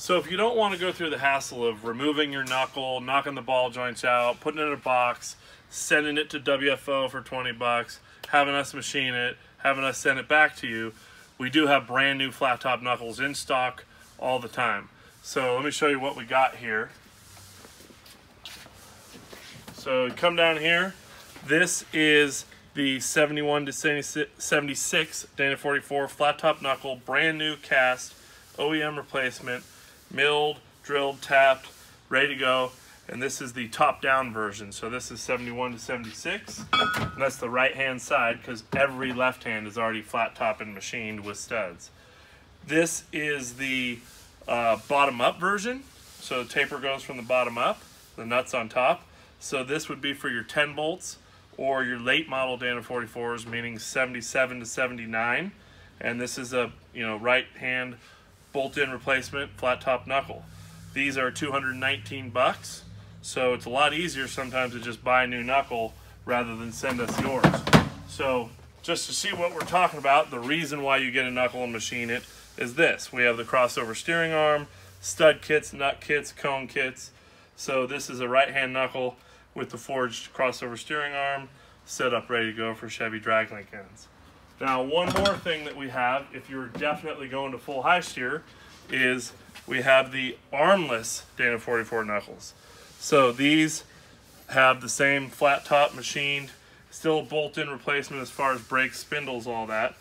So if you don't want to go through the hassle of removing your knuckle, knocking the ball joints out, putting it in a box, sending it to WFO for 20 bucks, having us machine it, having us send it back to you, we do have brand new flat top knuckles in stock all the time. So let me show you what we got here. So come down here. This is the 71 to 76 Dana 44 flat top knuckle, brand new cast, OEM replacement milled, drilled, tapped, ready to go. And this is the top down version. So this is 71 to 76. And that's the right hand side because every left hand is already flat top and machined with studs. This is the uh, bottom up version. So the taper goes from the bottom up, the nuts on top. So this would be for your 10 bolts or your late model Dana 44s, meaning 77 to 79. And this is a you know right hand bolt-in replacement flat top knuckle. These are 219 bucks, so it's a lot easier sometimes to just buy a new knuckle rather than send us yours. So just to see what we're talking about, the reason why you get a knuckle and machine it is this. We have the crossover steering arm, stud kits, nut kits, cone kits. So this is a right-hand knuckle with the forged crossover steering arm, set up ready to go for Chevy drag ends. Now, one more thing that we have, if you're definitely going to full high steer, is we have the armless Dana 44 knuckles. So these have the same flat top machined, still bolt-in replacement as far as brakes, spindles, all that.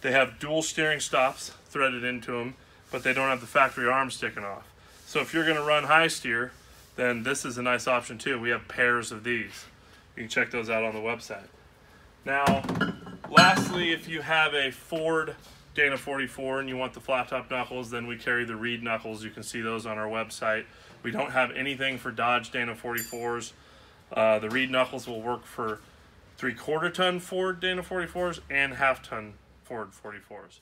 They have dual steering stops threaded into them, but they don't have the factory arm sticking off. So if you're gonna run high steer, then this is a nice option too. We have pairs of these. You can check those out on the website. Now, lastly, if you have a Ford Dana 44 and you want the flat top knuckles, then we carry the Reid knuckles. You can see those on our website. We don't have anything for Dodge Dana 44s. Uh, the Reid knuckles will work for three quarter ton Ford Dana 44s and half ton Ford 44s.